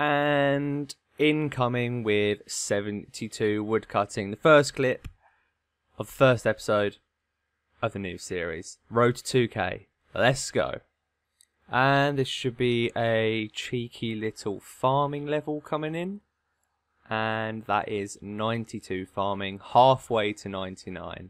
And incoming with 72 woodcutting, the first clip of the first episode of the new series, Road to 2K. Let's go. And this should be a cheeky little farming level coming in. And that is 92 farming, halfway to 99.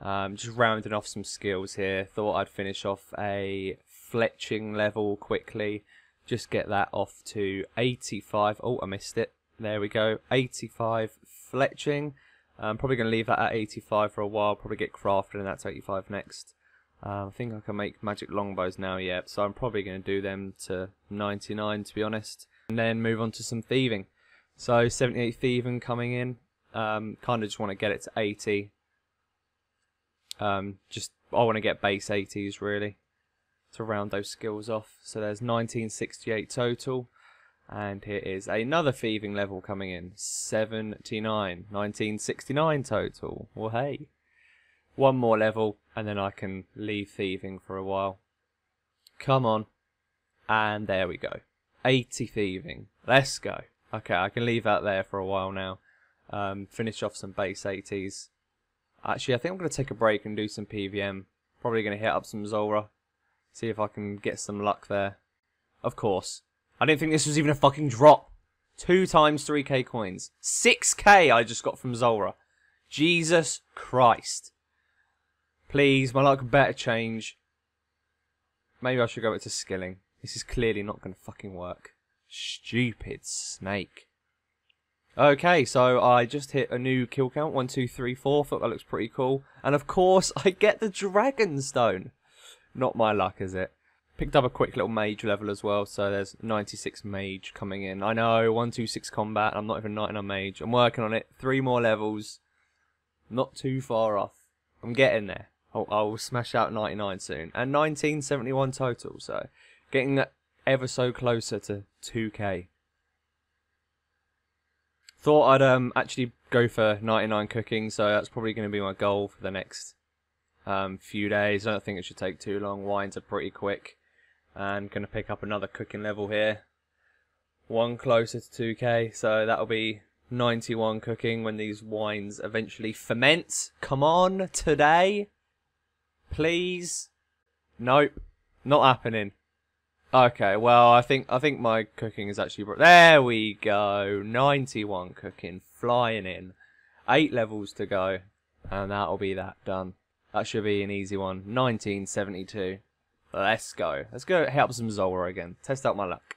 Um, just rounding off some skills here. Thought I'd finish off a fletching level quickly. Just get that off to 85. Oh, I missed it. There we go. 85 fletching. I'm probably going to leave that at 85 for a while. Probably get crafted and that's 85 next. Um, I think I can make magic longbows now, yeah. So I'm probably going to do them to 99 to be honest. And then move on to some thieving. So 78 thieving coming in. Um, kind of just want to get it to 80. Um, just I want to get base 80s really to round those skills off. So there's 1968 total. And here is another thieving level coming in. 79. 1969 total. Well, hey. One more level, and then I can leave thieving for a while. Come on. And there we go. 80 thieving. Let's go. Okay, I can leave that there for a while now. Um, finish off some base 80s. Actually, I think I'm going to take a break and do some PVM. Probably going to hit up some Zulrah. See if I can get some luck there. Of course. I didn't think this was even a fucking drop. Two times 3k coins. 6k I just got from Zulrah. Jesus Christ. Please, my luck better change. Maybe I should go back to skilling. This is clearly not going to fucking work. Stupid snake. Okay, so I just hit a new kill count. One, two, three, four. Thought that looks pretty cool. And of course, I get the Dragon Stone. Not my luck, is it? Picked up a quick little mage level as well, so there's 96 mage coming in. I know, 126 combat, I'm not even 99 mage. I'm working on it. Three more levels. Not too far off. I'm getting there. I'll, I'll smash out 99 soon. And 1971 total, so getting ever so closer to 2k. Thought I'd um actually go for 99 cooking, so that's probably going to be my goal for the next um, few days. I don't think it should take too long. Wines are pretty quick. And going to pick up another cooking level here. One closer to 2k, so that'll be 91 cooking when these wines eventually ferment. Come on, today. Please. Nope, not happening. Okay, well, I think I think my cooking is actually there. We go, ninety-one cooking, flying in, eight levels to go, and that'll be that done. That should be an easy one. Nineteen seventy-two. Let's go. Let's go help some Zulrah again. Test out my luck.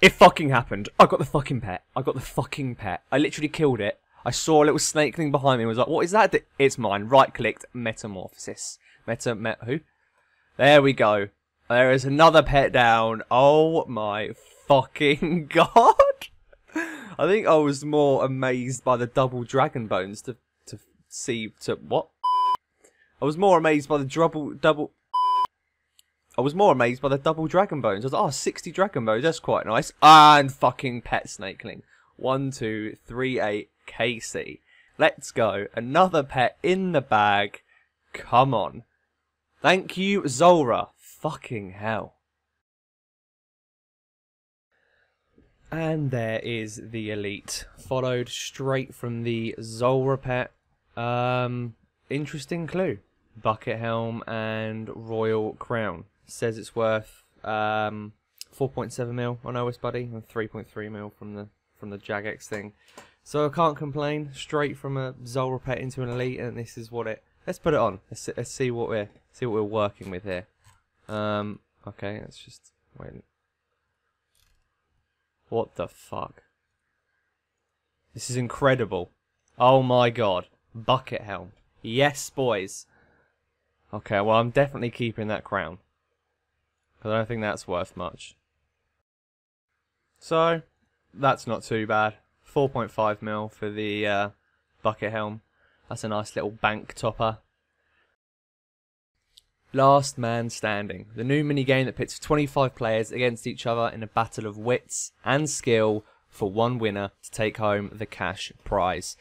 It fucking happened. I got the fucking pet. I got the fucking pet. I literally killed it. I saw a little snake thing behind me and was like, what is that? It's mine. Right clicked. Metamorphosis. Meta, met, who? There we go. There is another pet down. Oh my fucking god. I think I was more amazed by the double dragon bones to to see to what? I was more amazed by the double double I was more amazed by the double dragon bones. I was like, oh, 60 dragon bones, that's quite nice. And fucking pet snakeling. One, two, three, eight, KC. Let's go. Another pet in the bag. Come on. Thank you, Zulrah. Fucking hell. And there is the elite, followed straight from the Zulrah pet. Um, interesting clue. Bucket helm and royal crown. Says it's worth um 4.7 mil on OS Buddy and 3.3 mil from the from the Jagex thing. So I can't complain. Straight from a Zulrah pet into an elite, and this is what it. Let's put it on. Let's, let's see what we're see what we're working with here. Um, okay, let's just wait. What the fuck? This is incredible. Oh my god. Bucket helm. Yes, boys. Okay, well, I'm definitely keeping that crown. Because I don't think that's worth much. So, that's not too bad. 4.5 mil for the uh, bucket helm. That's a nice little bank topper. Last Man Standing, the new minigame that pits 25 players against each other in a battle of wits and skill for one winner to take home the cash prize.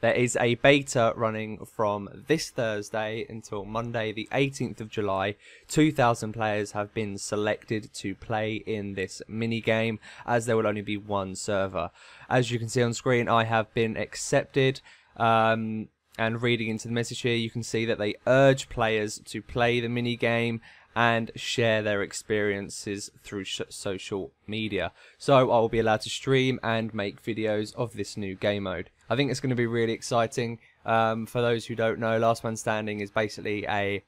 There is a beta running from this Thursday until Monday, the 18th of July. 2,000 players have been selected to play in this mini game, as there will only be one server. As you can see on screen, I have been accepted. Um, and reading into the message here, you can see that they urge players to play the mini game and share their experiences through social media. So I will be allowed to stream and make videos of this new game mode. I think it's going to be really exciting. Um, for those who don't know, Last Man Standing is basically a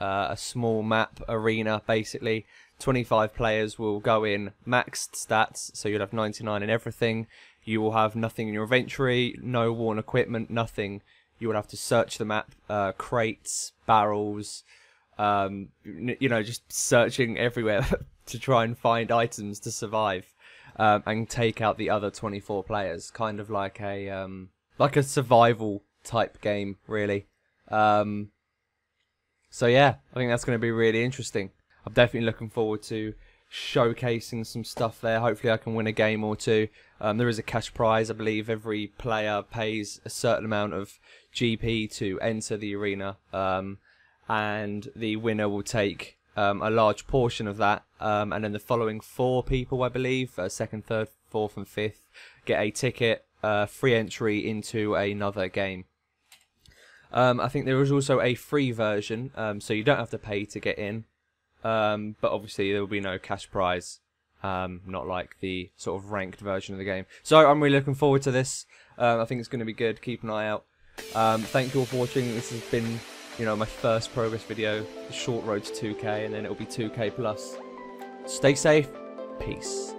uh, a small map arena. Basically, 25 players will go in maxed stats, so you'll have 99 in everything. You will have nothing in your inventory, no worn equipment, nothing. You will have to search the map, uh, crates, barrels, um, you know, just searching everywhere to try and find items to survive um, and take out the other 24 players. Kind of like a um, like a survival type game, really. Um, so yeah, I think that's going to be really interesting. I'm definitely looking forward to showcasing some stuff there. Hopefully, I can win a game or two. Um, there is a cash prize, I believe. Every player pays a certain amount of GP to enter the arena. Um, and the winner will take um, a large portion of that. Um, and then the following four people, I believe, uh, second, third, fourth, and fifth, get a ticket, uh, free entry into another game. Um, I think there is also a free version, um, so you don't have to pay to get in. Um, but obviously, there will be no cash prize, um, not like the sort of ranked version of the game. So I'm really looking forward to this. I think it's going to be good. Keep an eye out. thank you all for watching. This has been you know, my first progress video, the short road to 2k, and then it'll be 2k plus. Stay safe. Peace.